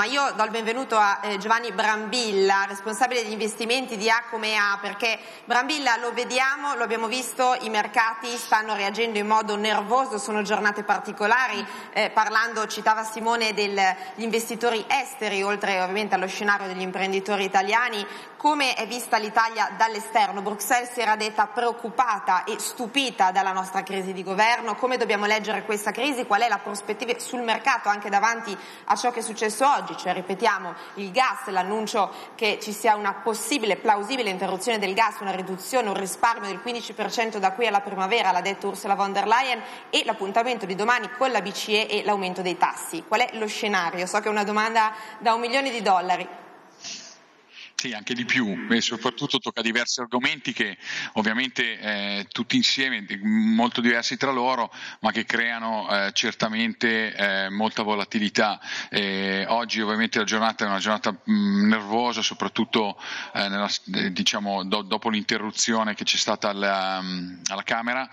Ma io do il benvenuto a eh, Giovanni Brambilla, responsabile degli investimenti di Acomea, perché Brambilla lo vediamo, lo abbiamo visto, i mercati stanno reagendo in modo nervoso, sono giornate particolari, eh, parlando, citava Simone, degli investitori esteri, oltre ovviamente allo scenario degli imprenditori italiani. Come è vista l'Italia dall'esterno? Bruxelles si era detta preoccupata e stupita dalla nostra crisi di governo, come dobbiamo leggere questa crisi, qual è la prospettiva sul mercato anche davanti a ciò che è successo oggi? Oggi, cioè ripetiamo il gas, l'annuncio che ci sia una possibile, plausibile interruzione del gas, una riduzione, un risparmio del 15% da qui alla primavera, l'ha detto Ursula von der Leyen, e l'appuntamento di domani con la BCE e l'aumento dei tassi. Qual è lo scenario? So che è una domanda da un milione di dollari. Sì, anche di più e soprattutto tocca diversi argomenti che ovviamente eh, tutti insieme, molto diversi tra loro, ma che creano eh, certamente eh, molta volatilità. oggi ovviamente la giornata è una giornata mh, nervosa, soprattutto eh, nella, diciamo, do, dopo l'interruzione che c'è stata alla, alla Camera.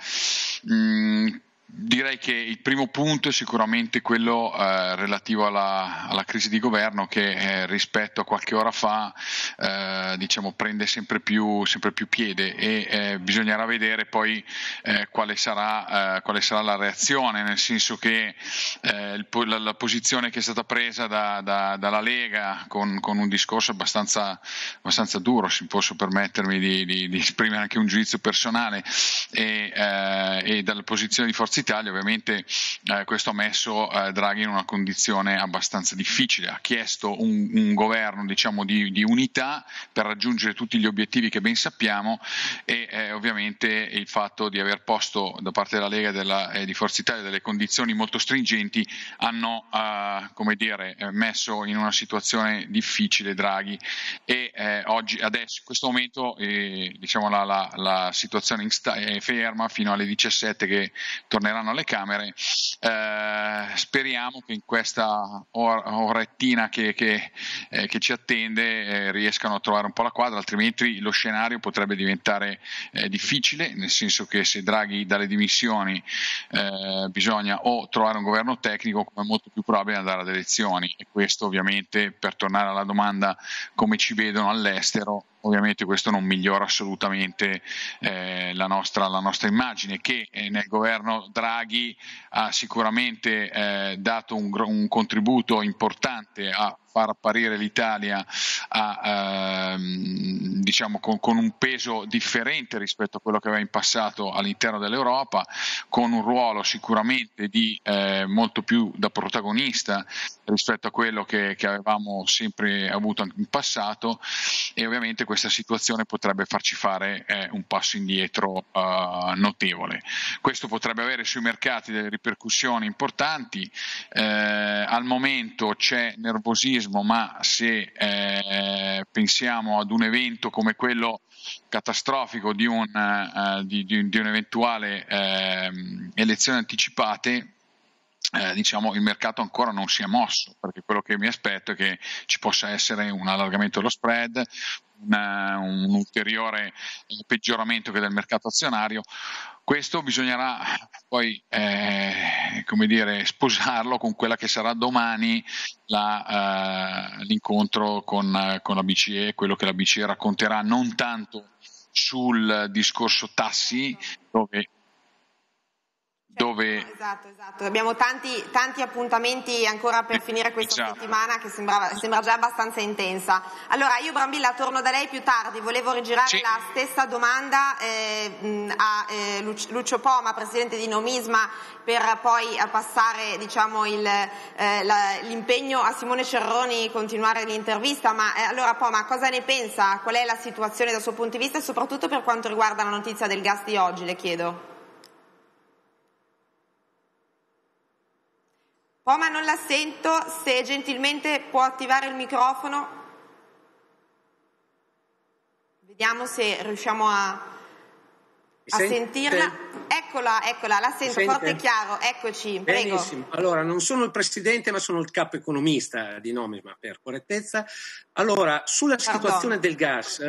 Mh, Direi che il primo punto è sicuramente quello eh, relativo alla, alla, crisi di governo che eh, rispetto a qualche ora fa eh, diciamo, prende sempre più, sempre più, piede e eh, bisognerà vedere poi eh, quale sarà, eh, quale, sarà, la reazione, nel senso che il, la, la, posizione che è stata presa da, da, dalla Lega con, con, un discorso abbastanza, abbastanza, duro, se posso permettermi di, di, di, esprimere anche un giudizio personale, e, e dalla posizione di Forza Forza Italia ovviamente eh, questo ha messo eh, Draghi in una condizione abbastanza difficile, ha chiesto un, un governo diciamo, di, di, unità per raggiungere tutti gli obiettivi che ben sappiamo e eh, ovviamente il fatto di aver posto da parte della Lega e della, di Forza Italia delle condizioni molto stringenti hanno eh, come dire, eh, messo in una situazione difficile Draghi. E eh, oggi, adesso in questo momento diciamo, la, la, la situazione è ferma fino alle 17 che tornerà torneranno alle Camere. Eh, speriamo che in questa or- orettina che, che, eh, che ci attende eh, riescano a trovare un po' la quadra, altrimenti lo scenario potrebbe diventare eh, difficile, nel senso che se Draghi dalle dimissioni eh, bisogna o trovare un governo tecnico, come è molto più probabile andare ad elezioni e questo ovviamente per tornare alla domanda come ci vedono all'estero ovviamente questo non migliora assolutamente eh, la, nostra, la, nostra, immagine che eh, nel governo Draghi ha sicuramente eh, dato un, un, contributo importante a far apparire l'Italia a, ehm, diciamo con, con, un peso differente rispetto a quello che aveva in passato all'interno dell'Europa, con un ruolo sicuramente di, eh, molto più da protagonista rispetto a quello che, che, avevamo sempre avuto in passato e ovviamente questa situazione potrebbe farci fare eh, un passo indietro eh, notevole. Questo potrebbe avere sui mercati delle ripercussioni importanti, eh, al momento c'è nervosismo terrorismo, ma se eh, pensiamo ad un evento come quello catastrofico di, un, uh, di, di, di un'eventuale uh, elezione anticipate, eh, diciamo il mercato ancora non si è mosso perché quello che mi aspetto è che ci possa essere un allargamento dello spread, una, un ulteriore peggioramento che del mercato azionario. Questo bisognerà poi eh, come dire, sposarlo con quella che sarà domani la, uh, l'incontro con, con la BCE, quello che la BCE racconterà non tanto sul discorso tassi, dove dove... Esatto, esatto. Abbiamo tanti, tanti, appuntamenti ancora per finire questa esatto. settimana che sembrava, sembra già abbastanza intensa. Allora, io Brambilla torno da lei più tardi, volevo rigirare sì. la stessa domanda eh, a eh, Lucio Poma, Presidente di Nomisma, per poi passare diciamo, il, eh, l'impegno a Simone Cerroni, continuare l'intervista. Ma eh, allora Poma, cosa ne pensa? Qual è la situazione dal suo punto di vista e soprattutto per quanto riguarda la notizia del gas di oggi, le chiedo? Poma non la sento, se gentilmente può attivare il microfono. Vediamo se riusciamo a, a sentirla. Eccola, eccola, la sento forte e chiaro, eccoci, prego. Benissimo, allora non sono il presidente ma sono il capo economista di Nomisma per correttezza. Allora, sulla Pardon. situazione del gas,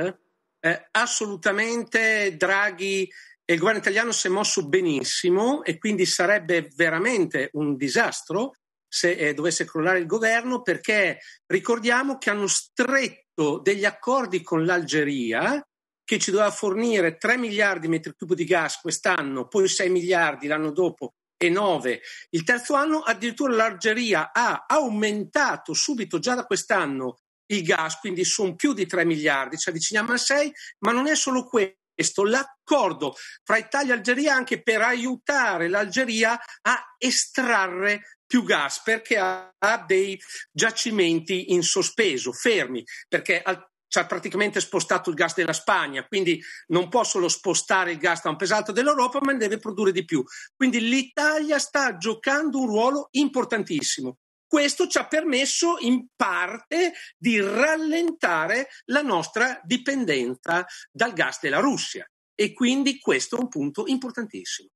eh, assolutamente Draghi e il governo italiano si è mosso benissimo e quindi sarebbe veramente un disastro se eh, dovesse crollare il governo, perché ricordiamo che hanno stretto degli accordi con l'Algeria che ci doveva fornire 3 miliardi di metri cubi di gas quest'anno, poi 6 miliardi l'anno dopo e 9 il terzo anno, addirittura l'Algeria ha aumentato subito già da quest'anno il gas, quindi sono più di 3 miliardi, ci avviciniamo a 6, ma non è solo questo, l'accordo fra Italia e Algeria anche per aiutare l'Algeria a estrarre più gas perché ha, dei giacimenti in sospeso, fermi, perché ci ha praticamente spostato il gas della Spagna, quindi non può solo spostare il gas da un pesato dell'Europa, ma deve produrre di più. Quindi l'Italia sta giocando un ruolo importantissimo. Questo ci ha permesso in parte di rallentare la nostra dipendenza dal gas della Russia e quindi questo è un punto importantissimo.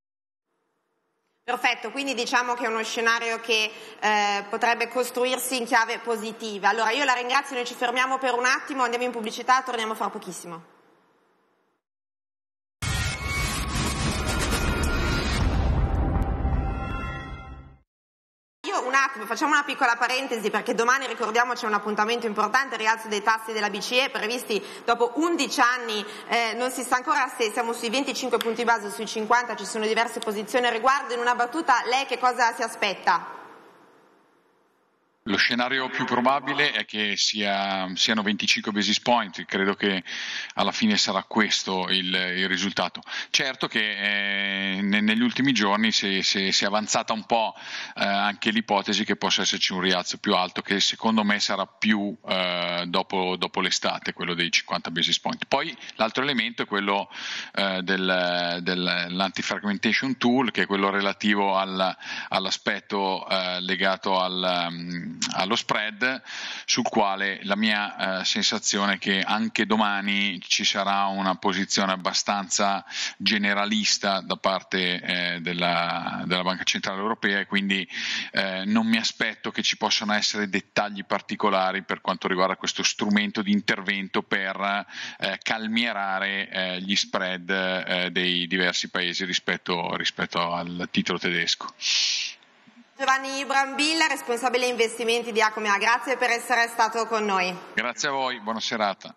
Perfetto, quindi diciamo che è uno scenario che eh, potrebbe costruirsi in chiave positiva. Allora io la ringrazio, noi ci fermiamo per un attimo, andiamo in pubblicità, torniamo fra pochissimo. Un attimo, facciamo una piccola parentesi perché domani ricordiamo c'è un appuntamento importante, il rialzo dei tassi della BCE previsti dopo 11 anni, eh, non si sa ancora se siamo sui 25 punti base o sui 50, ci sono diverse posizioni a riguardo. In una battuta lei che cosa si aspetta? Lo scenario più probabile è che sia, siano 25 basis point, credo che alla fine sarà questo il, il risultato. Certo che eh, negli ultimi giorni si, si, si, è avanzata un po' eh, anche l'ipotesi che possa esserci un rialzo più alto, che secondo me sarà più eh, dopo, dopo, l'estate, quello dei 50 basis point. Poi l'altro elemento è quello eh, del, dell'anti-fragmentation tool, che è quello relativo al, all'aspetto eh, legato al allo spread sul quale la mia eh, sensazione è che anche domani ci sarà una posizione abbastanza generalista da parte eh, della, della, Banca Centrale Europea e quindi eh, non mi aspetto che ci possano essere dettagli particolari per quanto riguarda questo strumento di intervento per eh, calmierare eh, gli spread eh, dei diversi paesi rispetto, rispetto al titolo tedesco. Giovanni Brambilla, responsabile investimenti di Acomea, grazie per essere stato con noi. Grazie a voi, buona serata.